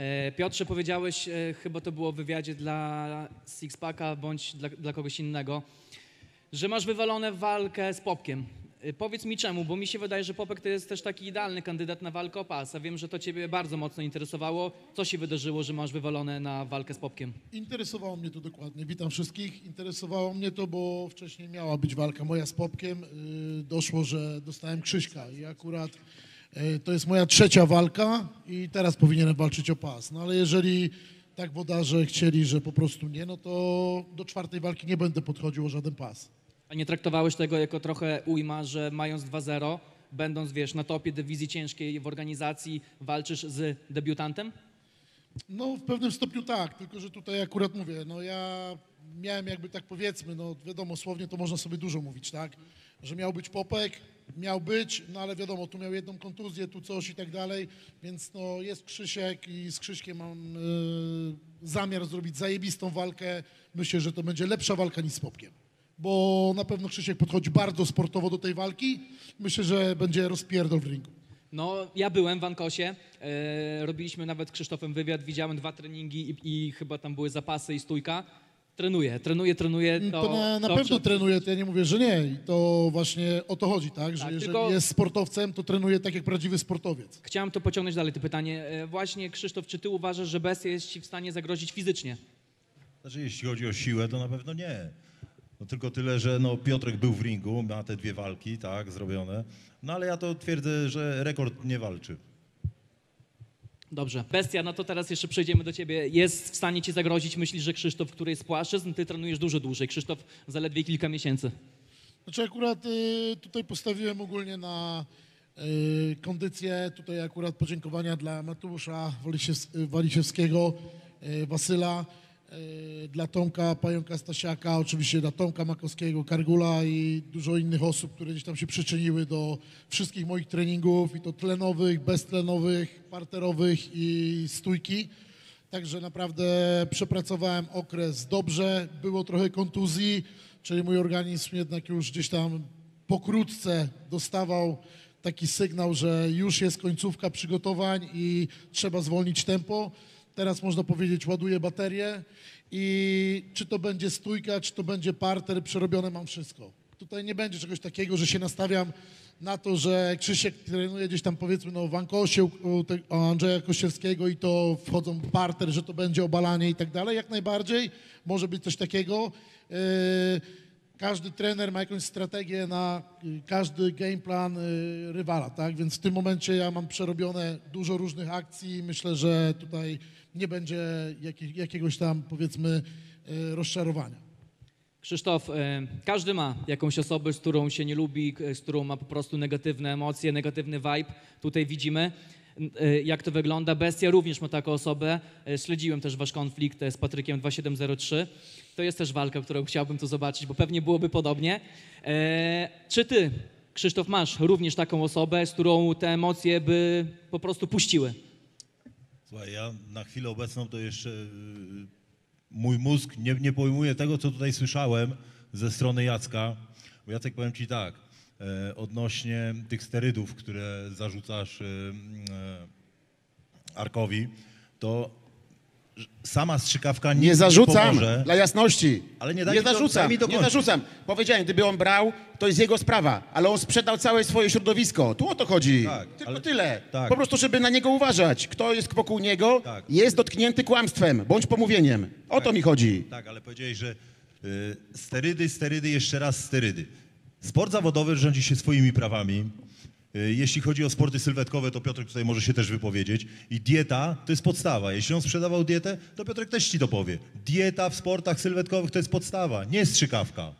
E, Piotrze, powiedziałeś, e, chyba to było w wywiadzie dla Sixpacka bądź dla, dla kogoś innego, że masz wywalone walkę z Popkiem. E, Powiedz mi czemu, bo mi się wydaje, że Popek to jest też taki idealny kandydat na walkę o pas, a wiem, że to ciebie bardzo mocno interesowało. Co się wydarzyło, że masz wywalone na walkę z Popkiem? Interesowało mnie to dokładnie. Witam wszystkich. Interesowało mnie to, bo wcześniej miała być walka moja z Popkiem. Doszło, że dostałem Krzyśka i akurat to jest moja trzecia walka i teraz powinienem walczyć o pas. No ale jeżeli tak wodarze chcieli, że po prostu nie, no to do czwartej walki nie będę podchodził o żaden pas. A nie traktowałeś tego jako trochę ujma, że mając 2-0, będąc, wiesz, na topie dywizji ciężkiej w organizacji, walczysz z debiutantem? No w pewnym stopniu tak, tylko że tutaj akurat mówię, no ja miałem jakby tak powiedzmy, no wiadomo, słownie to można sobie dużo mówić, tak, że miał być Popek, miał być, no ale wiadomo, tu miał jedną kontuzję, tu coś i tak dalej, więc no jest Krzysiek i z Krzyśkiem mam y, zamiar zrobić zajebistą walkę, myślę, że to będzie lepsza walka niż z Popkiem. Bo na pewno Krzysiek podchodzi bardzo sportowo do tej walki. Myślę, że będzie rozpierdol w ringu. No, ja byłem w Ankosie, e, robiliśmy nawet z Krzysztofem wywiad, widziałem dwa treningi i, i chyba tam były zapasy i stójka. Trenuję, trenuję, trenuję. To, To, na, na to pewno to ja nie mówię, że nie. I to właśnie o to chodzi, tak? Że Tak, jeżeli tylko- jest sportowcem, to trenuje tak jak prawdziwy sportowiec. Chciałem to pociągnąć dalej, to pytanie. E, Właśnie, Krzysztof, czy ty uważasz, że bestia jest ci w stanie zagrozić fizycznie? Znaczy, jeśli chodzi o siłę, to na pewno nie. No tylko tyle, że no, Piotrek był w ringu, ma te dwie walki, tak, zrobione. No ale ja to twierdzę, że rekord nie walczy. Dobrze. Bestia, no to teraz jeszcze przejdziemy do ciebie. Jest w stanie ci zagrozić, myślisz, że Krzysztof, który jest płaszczyzn, ty trenujesz dużo dłużej. Krzysztof zaledwie kilka miesięcy. Znaczy akurat y, tutaj postawiłem ogólnie na y, kondycję. Tutaj akurat podziękowania dla Mateusza Walisiews- Walisiewskiego, y, Wasyla, dla Tomka Pająka Stasiaka, oczywiście dla Tomka Makowskiego, Kargula i dużo innych osób, które gdzieś tam się przyczyniły do wszystkich moich treningów i to tlenowych, beztlenowych, parterowych i stójki. Także naprawdę przepracowałem okres dobrze, było trochę kontuzji, czyli mój organizm jednak już gdzieś tam pokrótce dostawał taki sygnał, że już jest końcówka przygotowań i trzeba zwolnić tempo. Teraz można powiedzieć ładuję baterię i czy to będzie stójka, czy to będzie parter, przerobione mam wszystko. Tutaj nie będzie czegoś takiego, że się nastawiam na to, że Krzysiek trenuje gdzieś tam powiedzmy no, w Ankosie u, u, Andrzeja Kościelskiego i to wchodzą parter, że to będzie obalanie i tak dalej. Jak najbardziej może być coś takiego. Yy, każdy trener ma jakąś strategię na y, każdy game plan y, rywala, tak? Więc w tym momencie ja mam przerobione dużo różnych akcji myślę, że tutaj nie będzie jakiegoś tam powiedzmy y, rozczarowania. Krzysztof, każdy ma jakąś osobę, z którą się nie lubi, z którą ma po prostu negatywne emocje, negatywny vibe. Tutaj widzimy, jak to wygląda. Bestia również ma taką osobę. E, Śledziłem też wasz konflikt e, z Patrykiem 2703. To jest też walka, którą chciałbym tu zobaczyć, bo pewnie byłoby podobnie. E, Czy ty, Krzysztof, masz również taką osobę, z którą te emocje by po prostu puściły? Słuchaj, ja na chwilę obecną to jeszcze y, mój mózg nie, nie pojmuje tego, co tutaj słyszałem ze strony Jacka. Bo Jacek, powiem ci tak, odnośnie tych sterydów, które zarzucasz y, e, Arkowi, to sama strzykawka nie, Nie zarzucam, pomoże. dla jasności. Ale nie nie do- zarzucam, mi nie zarzucam. Powiedziałem, gdyby on brał, to jest jego sprawa, ale on sprzedał całe swoje środowisko. Tu o to chodzi. Tak, Tylko ale- tyle. tak. Po prostu, żeby na niego uważać. Kto jest wokół niego, Tak. jest dotknięty kłamstwem, bądź pomówieniem. O to mi chodzi. Tak, ale powiedziałeś, że y, sterydy, sterydy, jeszcze raz sterydy. Sport zawodowy rządzi się swoimi prawami. Y, Jeśli chodzi o sporty sylwetkowe, to Piotrek tutaj może się też wypowiedzieć. I dieta to jest podstawa. Jeśli on sprzedawał dietę, to Piotrek też ci to powie. Dieta w sportach sylwetkowych to jest podstawa, nie strzykawka.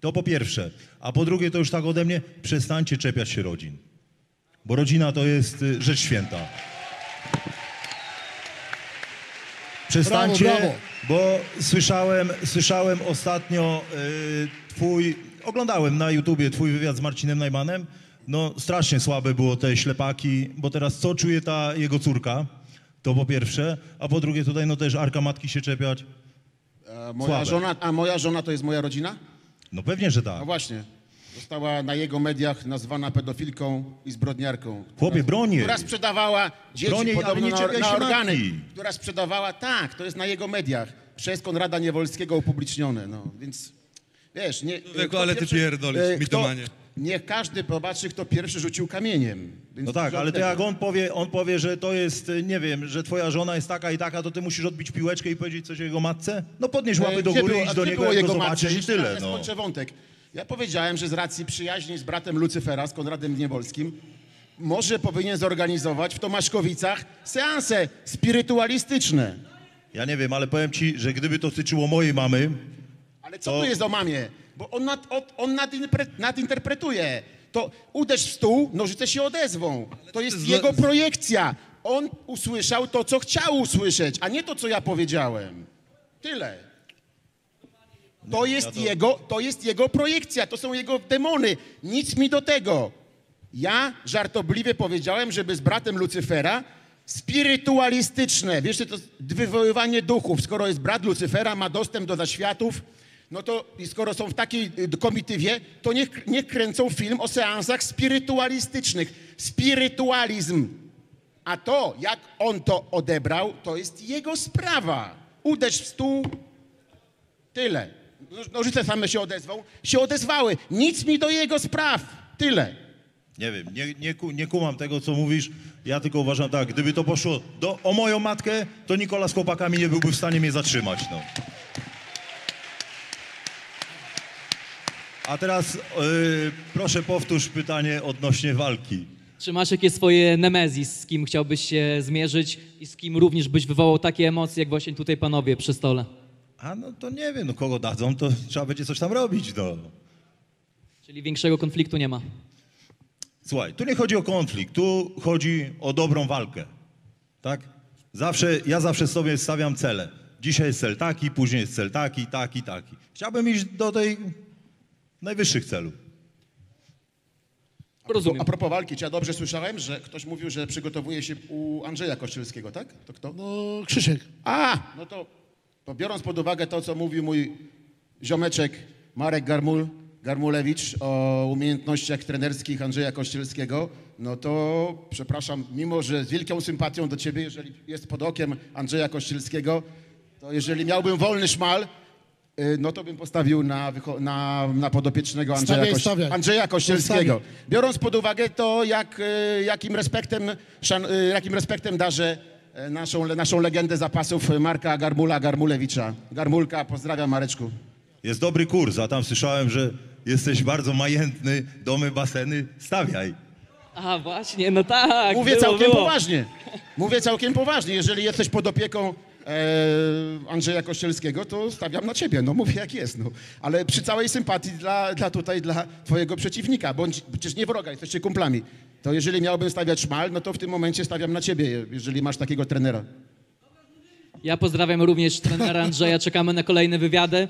To po pierwsze. A po drugie, to już tak ode mnie, przestańcie czepiać się rodzin. Bo rodzina to jest y, rzecz święta. Przestańcie, Brawo, brawo. bo słyszałem, słyszałem ostatnio y, twój, oglądałem na YouTubie twój wywiad z Marcinem Najmanem. No strasznie słabe było te ślepaki, bo teraz co czuje ta jego córka? To po pierwsze, a po drugie tutaj no też Arka Matki się czepiać. A moja, Słabe. żona, a moja żona to jest moja rodzina? No pewnie, że No tak. właśnie. Została na jego mediach nazwana pedofilką i zbrodniarką. Chłopie, bronię. Która sprzedawała dzieci Bronię, podobno na, na organy. Która sprzedawała, tak, to jest na jego mediach. Przez Konrada Niewolskiego upublicznione, no. Więc, wiesz, nie... Człowieku, kto ale ty pierdolisz, e, mitomanie. Niech każdy pobacz, kto pierwszy rzucił kamieniem. Więc No tak, ale to jak on powie, on powie, że to jest, y, nie wiem, że twoja żona jest taka i taka, to ty musisz odbić piłeczkę i powiedzieć coś o jego matce? No podnieś łapy E, do gdzie góry, idź do niego, jak go zobaczysz i tyle, no. skończę wątek. Ja powiedziałem, że z racji przyjaźni z bratem Lucyfera, z Konradem Niewolskim, może powinien zorganizować w Tomaszkowicach seanse spirytualistyczne. Ja nie wiem, ale powiem ci, że gdyby to tyczyło mojej mamy, Ale co To- tu jest o mamie? Bo on, nad, on nadinpre, nadinterpretuje. To uderz w stół, nożyce się odezwą. To jest Zle- jego projekcja. On usłyszał to, co chciał usłyszeć, a nie to, co ja powiedziałem. Tyle. To jest, jego, to jest jego projekcja, to są jego demony. Nic mi do tego. Ja żartobliwie powiedziałem, żeby z bratem Lucyfera spirytualistyczne, wiesz, to wywoływanie duchów. Skoro jest brat Lucyfera, ma dostęp do zaświatów, no to skoro są w takiej y, komitywie, to niech, niech kręcą film o seansach spirytualistycznych. Spirytualizm. A to, jak on to odebrał, to jest jego sprawa. Uderz w stół, Tyle. Noż- Nożyce same się odezwą. Się odezwały. Nic mi do jego spraw. Tyle. nie wiem, nie, nie, ku- nie kumam tego, co mówisz, ja tylko uważam tak, gdyby to poszło do, o moją matkę, to Nikola z chłopakami nie byłby w stanie mnie zatrzymać, no. A teraz y, proszę powtórz pytanie odnośnie walki. Czy masz jakieś swoje nemezis, z kim chciałbyś się zmierzyć i z kim również byś wywołał takie emocje, jak właśnie tutaj panowie przy stole? A no to nie wiem, no kogo dadzą, to trzeba będzie coś tam robić, no. Czyli większego konfliktu nie ma. Słuchaj, tu nie chodzi o konflikt, tu chodzi o dobrą walkę. Tak? Zawsze, ja zawsze sobie stawiam cele. Dzisiaj jest cel taki, później jest cel taki, taki, taki. Chciałbym iść do tej najwyższych celów. Rozumiem. A propos walki, czy ja dobrze słyszałem, że ktoś mówił, że przygotowuje się u Andrzeja Kościelskiego, tak? To kto? No, Krzysiek. A, no to, to biorąc pod uwagę to, co mówił mój ziomeczek Marek Garmul, Garmulewicz o umiejętnościach trenerskich Andrzeja Kościelskiego, no to przepraszam, mimo że z wielką sympatią do ciebie, jeżeli jest pod okiem Andrzeja Kościelskiego, to jeżeli miałbym wolny szmal, y, no to bym postawił na, na, na podopiecznego Andrzeja, Stawiaj, Koś- stawiaj. Andrzeja Kościelskiego. Biorąc pod uwagę to, jak, y, jakim, respektem, y, jakim respektem darzę naszą, naszą legendę zapasów Marka Garmula Garmulewicza. Garmulka, pozdrawiam Mareczku. Jest dobry kurs, a tam słyszałem, że jesteś bardzo majętny, domy, baseny, stawiaj. A właśnie, no tak. Mówię było, całkiem było. poważnie. Mówię całkiem poważnie. Jeżeli jesteś pod opieką e, Andrzeja Kościelskiego, to stawiam na ciebie. No mówię jak jest. No. Ale przy całej sympatii dla, dla tutaj, dla twojego przeciwnika, bądź przecież nie wroga, jesteście kumplami. To jeżeli miałbym stawiać szmal, no to w tym momencie stawiam na ciebie, jeżeli masz takiego trenera. Ja pozdrawiam również trenera Andrzeja, czekamy na kolejne wywiady.